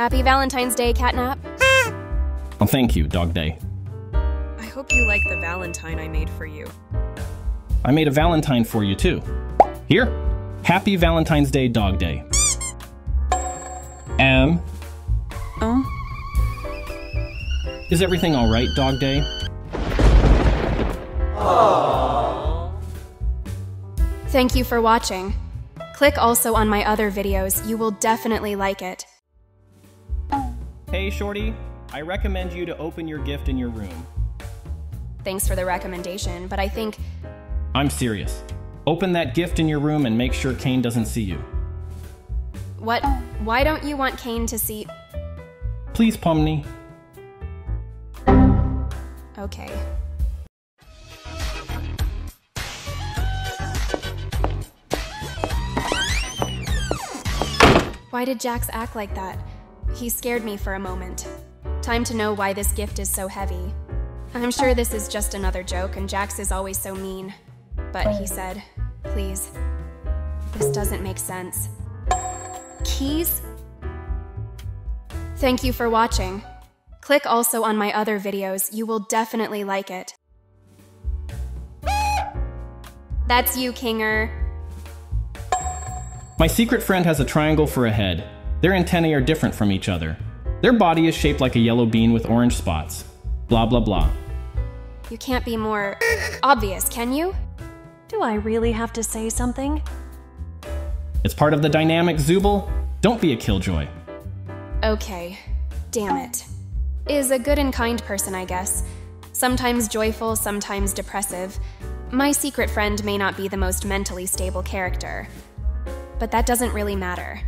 Happy Valentine's Day, Catnap. Oh, thank you, Dog Day. I hope you like the Valentine I made for you. I made a Valentine for you too. Here, Happy Valentine's Day, Dog Day. M, Oh? is everything all right, Dog Day? Thank you for watching. Click also on my other videos, you will definitely like it. Hey, Shorty, I recommend you to open your gift in your room. Thanks for the recommendation, but I think I'm serious. Open that gift in your room and make sure Caine doesn't see you. what? Why don't you want Caine to see? Please, Pomni. Okay. Why did Jax act like that? He scared me for a moment. Time to know why this gift is so heavy. I'm sure this is just another joke, and Jax is always so mean. But he said, please. This doesn't make sense. Keys? Thank you for watching. Click also on my other videos, you will definitely like it. That's you, Kinger. My secret friend has a triangle for a head. Their antennae are different from each other. Their body is shaped like a yellow bean with orange spots. Blah blah blah. You can't be more obvious, can you? Do I really have to say something? It's part of the dynamic, Zooble. Don't be a killjoy. Okay. Damn it. Is a good and kind person, I guess. Sometimes joyful, sometimes depressive. My secret friend may not be the most mentally stable character. But that doesn't really matter.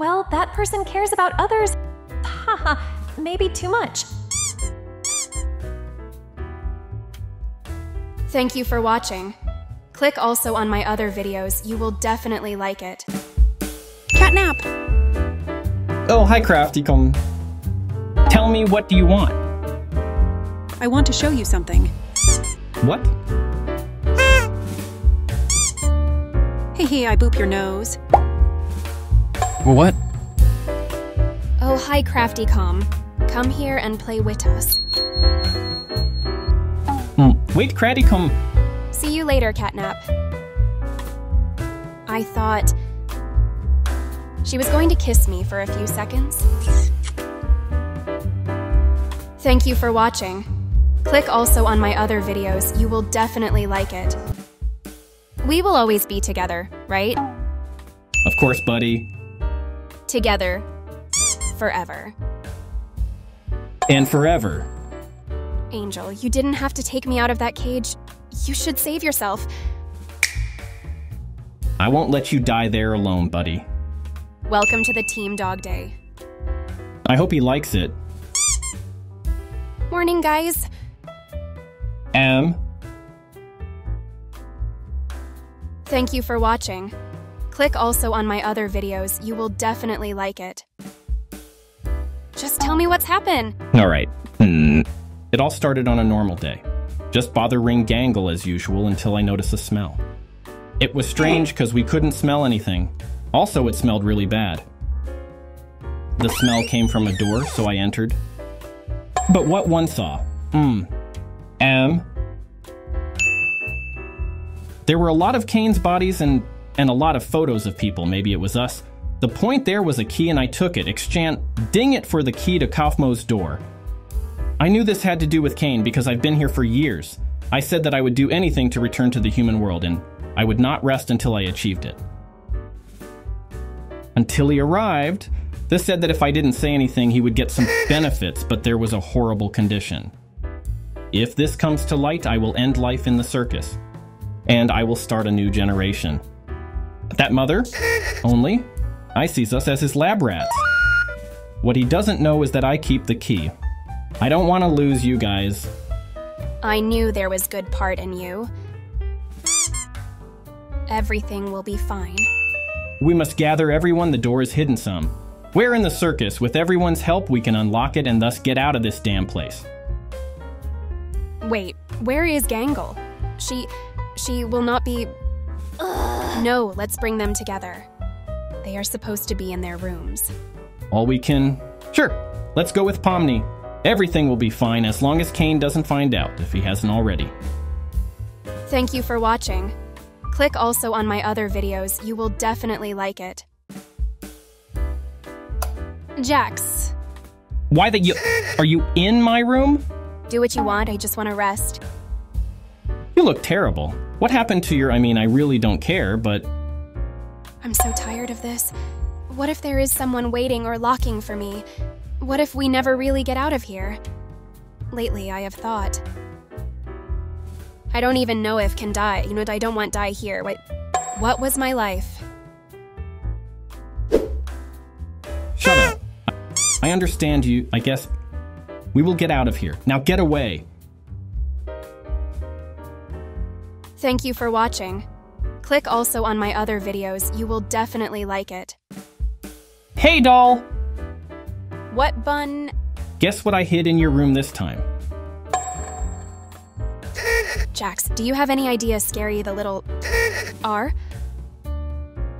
And, well, that person cares about others. Haha, maybe too much. Thank you for watching. Click also on my other videos, you will definitely like it. Catnap! Oh, hi, Crafty. Come. Tell me, what do you want? I want to show you something. What? Hey, hey, I boop your nose. What? Oh, hi, Crafty Corn. Come here and play with us. Hmm. Wait, Cratty, come. See you later, Catnap. I thought. She was going to kiss me for a few seconds. Thank you for watching. Click also on my other videos, you will definitely like it. We will always be together, right? Of course, buddy. Together. Forever. And forever. Angel, you didn't have to take me out of that cage. You should save yourself. I won't let you die there alone, buddy. Welcome to the Team Dog Day. I hope he likes it. Morning, guys. M. Thank you for watching. Click also on my other videos, you will definitely like it. Just tell me what's happened. Alright. Hmm. It all started on a normal day. Just bothering Gangle as usual until I noticed a smell. It was strange because we couldn't smell anything. Also, it smelled really bad. The smell came from a door, so I entered. But what one saw? Hmm. M. There were a lot of Caine's bodies and and a lot of photos of people. Maybe it was us. The point there was a key, and I took it. Exchant, ding it for the key to Kaufmo's door. I knew this had to do with Caine because I've been here for years. I said that I would do anything to return to the human world, and I would not rest until I achieved it. Until he arrived, this said that if I didn't say anything, he would get some benefits, but there was a horrible condition. If this comes to light, I will end life in the circus, and I will start a new generation. That mother, only, I sees us as his lab rats. What he doesn't know is that I keep the key. I don't want to lose you guys. I knew there was good part in you. Everything will be fine. We must gather everyone, the door is hidden some. We're in the circus. With everyone's help, we can unlock it and thus get out of this damn place. Wait, where is Gangle? She. she will not be. No, let's bring them together. They are supposed to be in their rooms. All we can. Sure, let's go with Pomni. Everything will be fine as long as Caine doesn't find out if he hasn't already. Thank you for watching. Click also on my other videos, you will definitely like it. Jax, Why the you. Are you in my room? do what you want, I just want to rest. You look terrible. What happened to your. I mean, I really don't care, but. I'm so tired of this. What if there is someone waiting or locking for me? What if we never really get out of here? Lately, I have thought. I don't even know if can die. You know, I don't want to die here. What, what was my life? Shut up. I understand you. I guess. We will get out of here. Now get away. Thank you for watching. Click also on my other videos. You will definitely like it. Hey, doll! What bun? Guess what I hid in your room this time? Jax, do you have any idea scary the little R?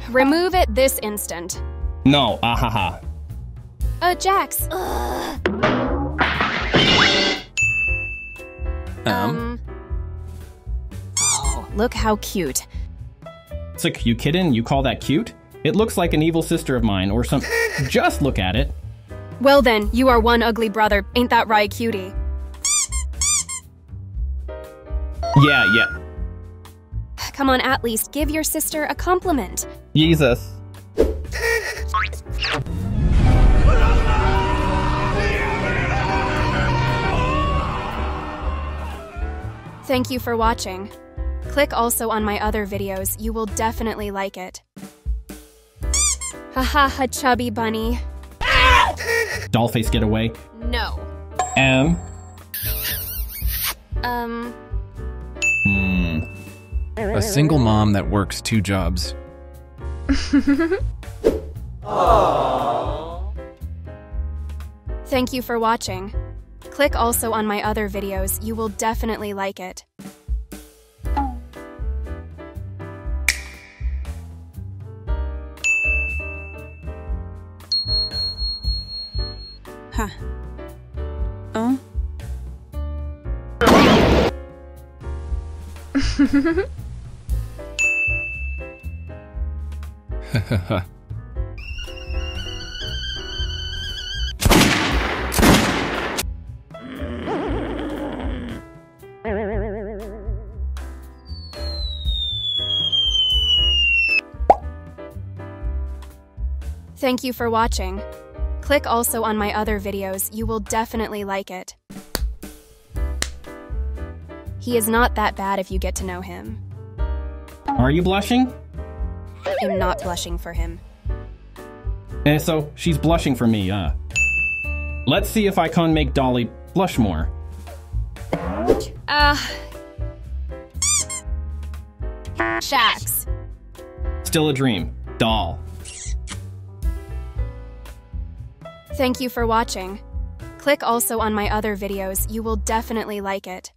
Remove it this instant. No, ahaha. Uh, Jax. Um. Oh, look how cute. It's like, you kidding? You call that cute? It looks like an evil sister of mine or some. Just look at it. Well then, you are one ugly brother. Ain't that right, cutie? Yeah, yeah. Come on, at least give your sister a compliment. Jesus. Thank you for watching. Click also on my other videos. You will definitely like it. Haha, ha, chubby bunny. Dollface, get away. No. M. Um, Hmm. A single mom that works two jobs. thank you for watching. Click also on my other videos. You will definitely like it. Thank you for watching. Click also on my other videos. You will definitely like it. He is not that bad if you get to know him. Are you blushing? I'm not blushing for him. Eh, so she's blushing for me, uh. Let's see if I can make Dolly blush more. Ah. Shax. Still a dream. Doll. Thank you for watching. Click also on my other videos. You will definitely like it.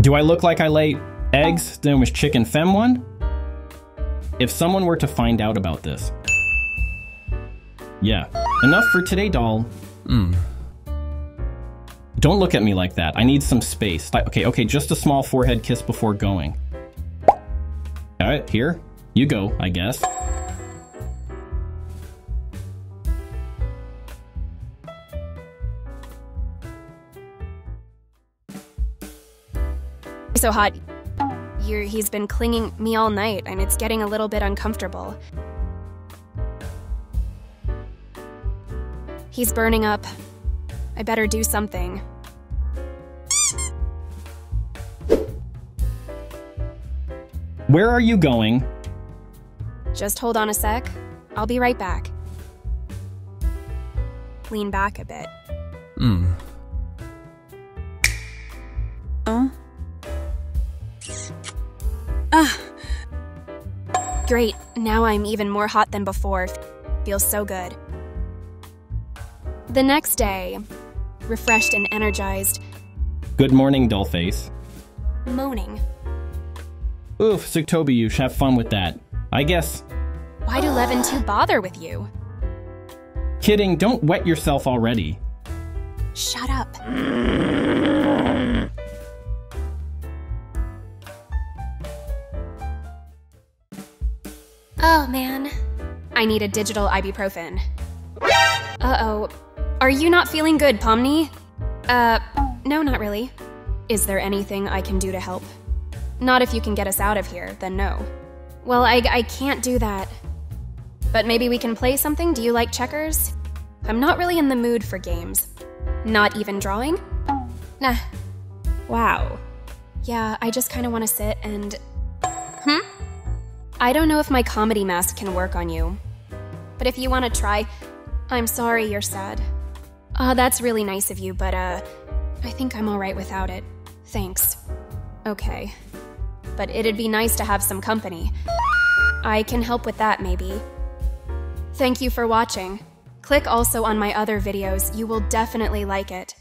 Do I look like I lay eggs? Then was chicken fem one? If someone were to find out about this. Yeah. Enough for today, doll. Hmm. Don't look at me like that. I need some space. Okay, okay, just a small forehead kiss before going. Alright, here. You go, I guess. So hot. You're, he's been clinging me all night, and it's getting a little bit uncomfortable. He's burning up. I better do something. Where are you going? Just hold on a sec. I'll be right back. Lean back a bit. Hmm. Oh? Ah, Great, now I'm even more hot than before. Feels so good. The next day, refreshed and energized, Good morning, dollface. moaning. Oof, Zigtobiush, have fun with that. I guess. Why do Levin 2 bother with you? kidding. Don't wet yourself already. Shut up. Oh man. I need a digital ibuprofen. Uh oh. Are you not feeling good, Pomni? Uh, no, not really. Is there anything I can do to help? Not if you can get us out of here, then no. Well, I, I can't do that. But maybe we can play something? Do you like checkers? I'm not really in the mood for games. Not even drawing? Nah. Wow. Yeah, I just kind of want to sit and. Hmm? I don't know if my comedy mask can work on you. But if you want to try, I'm sorry you're sad. Ah, that's really nice of you, but uh, I think I'm alright without it. Thanks. Okay. But it'd be nice to have some company. I can help with that, maybe. Thank you for watching. Click also on my other videos, you will definitely like it.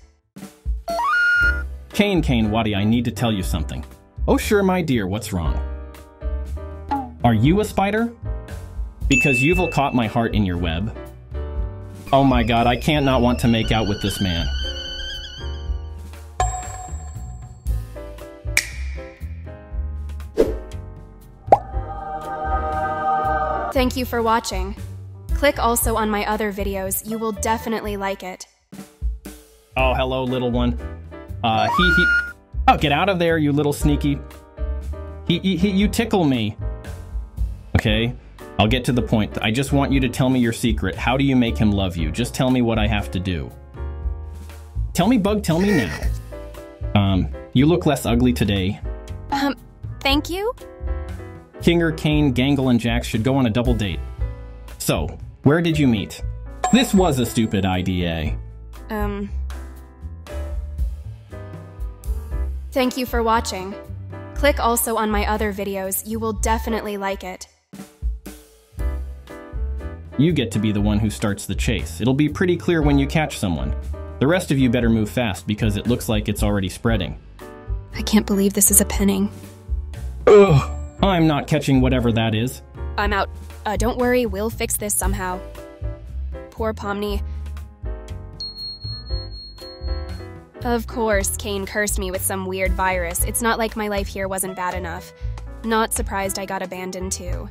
Caine, Caine, Waddy, I need to tell you something. Oh, sure, my dear, what's wrong? Are you a spider? Because you've caught my heart in your web. Oh my god, I can't not want to make out with this man. Thank you for watching. Click also on my other videos, you will definitely like it. Oh, hello, little one. Uh, he, he... Oh, get out of there, you little sneaky... He, he, he, you tickle me. Okay, I'll get to the point. I just want you to tell me your secret. How do you make him love you? Just tell me what I have to do. Tell me, Bug, tell me now. Um, you look less ugly today. Um, thank you? Kinger, Caine, Gangle, and Jax should go on a double date. So, where did you meet? This was a stupid idea. Um. Thank you for watching. Click also on my other videos, you will definitely like it. You get to be the one who starts the chase. It'll be pretty clear when you catch someone. The rest of you better move fast because it looks like it's already spreading. I can't believe this is a penning. Ugh, I'm not catching whatever that is. I'm out. Uh, don't worry, we'll fix this somehow. Poor Pomni. Of course, Caine cursed me with some weird virus. It's not like my life here wasn't bad enough. Not surprised I got abandoned too.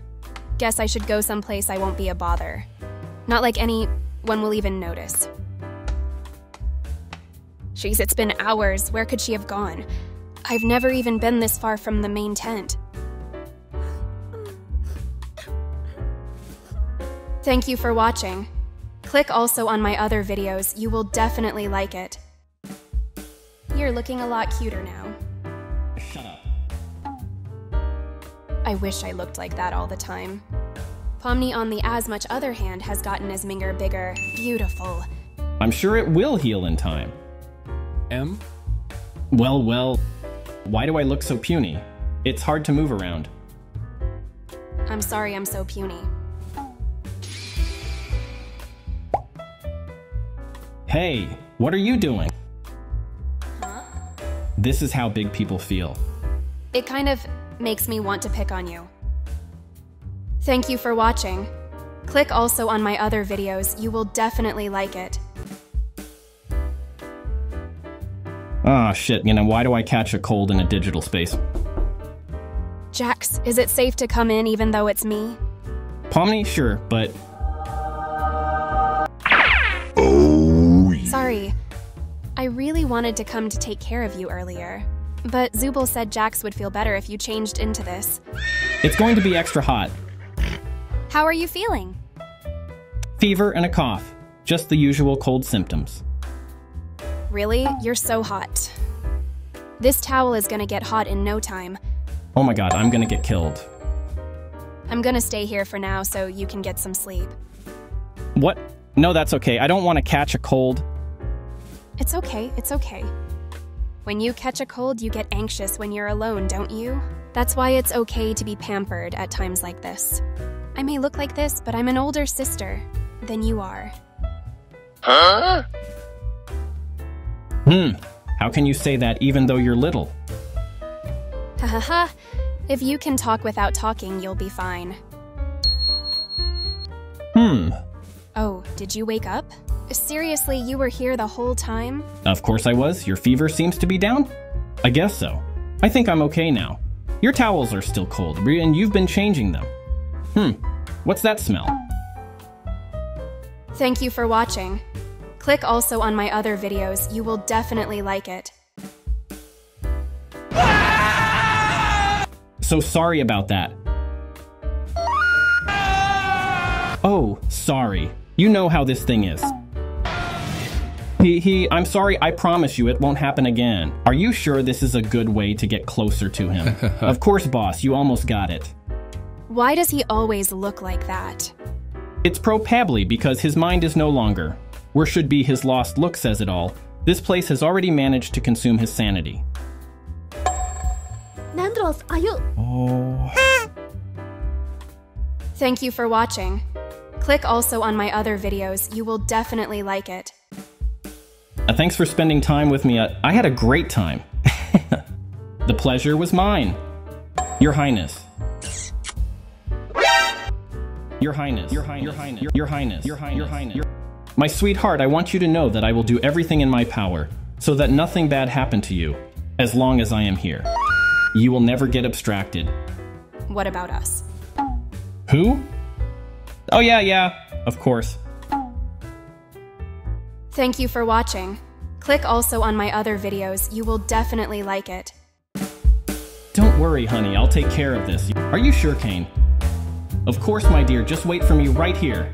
Guess I should go someplace I won't be a bother. Not like anyone will even notice. Jeez, it's been hours. Where could she have gone? I've never even been this far from the main tent. Thank you for watching. Click also on my other videos, you will definitely like it. You're looking a lot cuter now. I wish I looked like that all the time. Pomni, on the as much other hand, has gotten Asminger bigger. Beautiful. I'm sure it will heal in time. M? Well, well, why do I look so puny? It's hard to move around. I'm sorry I'm so puny. Hey, what are you doing? This is how big people feel. It kind of makes me want to pick on you. Thank you for watching. Click also on my other videos, you will definitely like it. Ah, shit, you know, why do I catch a cold in a digital space? Jax, is it safe to come in even though it's me? Pomni, sure, but Oh. Sorry. I really wanted to come to take care of you earlier. But Zooble said Jax would feel better if you changed into this. it's going to be extra hot. How are you feeling? Fever and a cough. Just the usual cold symptoms. Really? You're so hot. This towel is gonna get hot in no time. Oh my god, I'm gonna get killed. I'm gonna stay here for now so you can get some sleep. What? No, that's okay. I don't want to catch a cold. It's okay, it's okay. When you catch a cold, you get anxious when you're alone, don't you? That's why it's okay to be pampered at times like this. I may look like this, but I'm an older sister than you are. Huh? Hmm. How can you say that even though you're little? Ha ha ha. If you can talk without talking, you'll be fine. Hmm. Oh, did you wake up? Seriously, you were here the whole time? Of course I was. Your fever seems to be down? I guess so. I think I'm okay now. Your towels are still cold, and you've been changing them. Hmm, what's that smell? Thank you for watching. Click also on my other videos, you will definitely like it. So sorry about that. Oh, sorry. You know how this thing is. He, he, I'm sorry, I promise you it won't happen again. Are you sure this is a good way to get closer to him? of course, boss, you almost got it. Why does he always look like that? It's probably because his mind is no longer. Where should be his lost look says it all. This place has already managed to consume his sanity. Nandros, are you? Oh. Thank you for watching. Click also on my other videos, you will definitely like it. Uh, thanks for spending time with me. Uh, I had a great time. the pleasure was mine. Your Highness. Your Highness. Your Highness. Your Highness. Your Highness. Your Highness. Your Highness. My sweetheart, I want you to know that I will do everything in my power so that nothing bad happen to you as long as I am here. You will never get abstracted. What about us? Who? Oh, yeah, yeah, of course. Thank you for watching. Click also on my other videos, you will definitely like it. Don't worry, honey, I'll take care of this. Are you sure, Caine? Of course, my dear, just wait for me right here.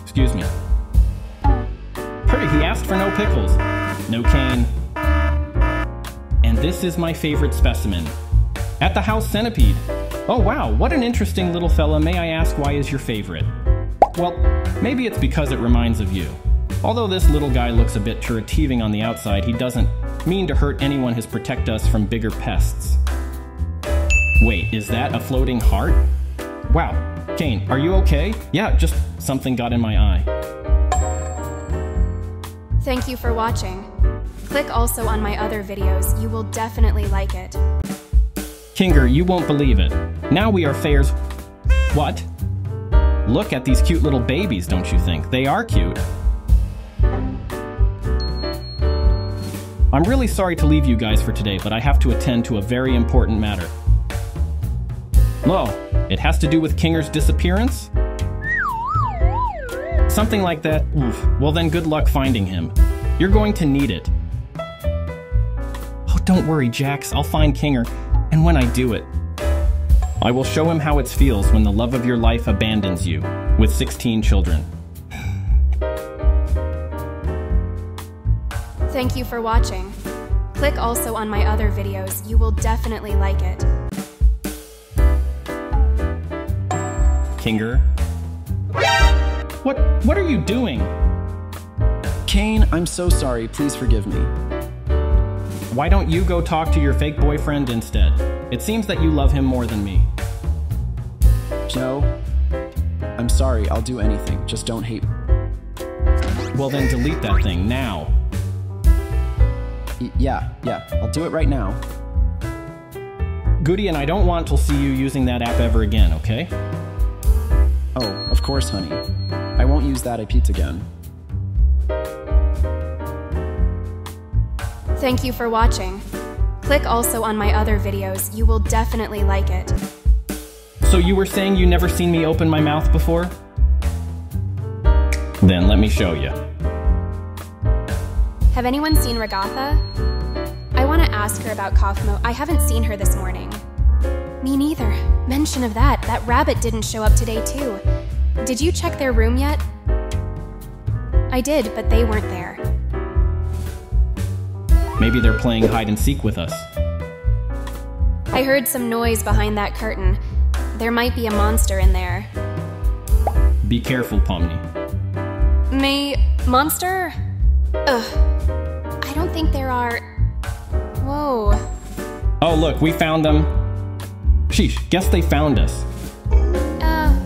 Excuse me. Hurry, he asked for no pickles. No cane. And this is my favorite specimen. At the house centipede. Oh wow, what an interesting little fella. May I ask why is your favorite? Well, maybe it's because it reminds of you. Although this little guy looks a bit turretiving on the outside, he doesn't mean to hurt anyone who protect us from bigger pests. Wait, is that a floating heart? Wow, Caine, are you okay? Yeah, just something got in my eye. Thank you for watching. Click also on my other videos, you will definitely like it. Kinger, you won't believe it. Now we are fairs. What? Look at these cute little babies, don't you think? They are cute. I'm really sorry to leave you guys for today, but I have to attend to a very important matter. Lo, it has to do with Kinger's disappearance? Something like that? Oof. Well then good luck finding him. You're going to need it. Oh, don't worry, Jax. I'll find Kinger. And when I do it, I will show him how it feels when the love of your life abandons you with 16 children. Thank you for watching. Click also on my other videos, you will definitely like it. Kinger? What what are you doing? Caine, I'm so sorry. Please forgive me. Why don't you go talk to your fake boyfriend instead? It seems that you love him more than me. Joe, I'm sorry. I'll do anything. Just don't hate me. Well then delete that thing now. Yeah, yeah. I'll do it right now. Goody and I don't want to see you using that app ever again, okay? Oh, of course, honey. I won't use that IP again. Thank you for watching. Click also on my other videos, you will definitely like it. So you were saying you never seen me open my mouth before? Then let me show you. Have anyone seen Ragatha? I want to ask her about Kaufmo. I haven't seen her this morning. Me neither. Mention of that, that rabbit didn't show up today too. Did you check their room yet? I did, but they weren't there. Maybe they're playing hide and seek with us. I heard some noise behind that curtain. There might be a monster in there. Be careful, Pomni. Me. monster? Ugh. I think there are. Whoa. Oh, look, we found them. Sheesh, guess they found us. Uh.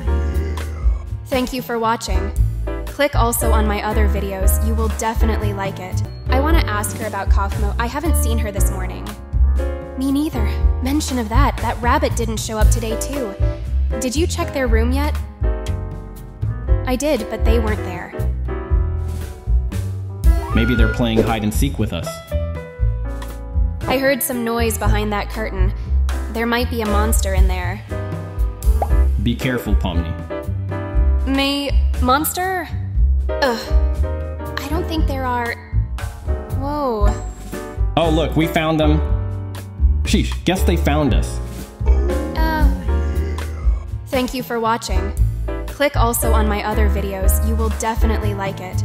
Thank you for watching. Click also on my other videos, you will definitely like it. I want to ask her about Kaufmo. I haven't seen her this morning. Me neither. Mention of that, that rabbit didn't show up today too. Did you check their room yet? I did, but they weren't there. Maybe they're playing hide and seek with us. I heard some noise behind that curtain. There might be a monster in there. Be careful, Pomni. Me. monster? Ugh. I don't think there are. Whoa. Oh, look, we found them. Sheesh, guess they found us. Uh. Thank you for watching. Click also on my other videos, you will definitely like it.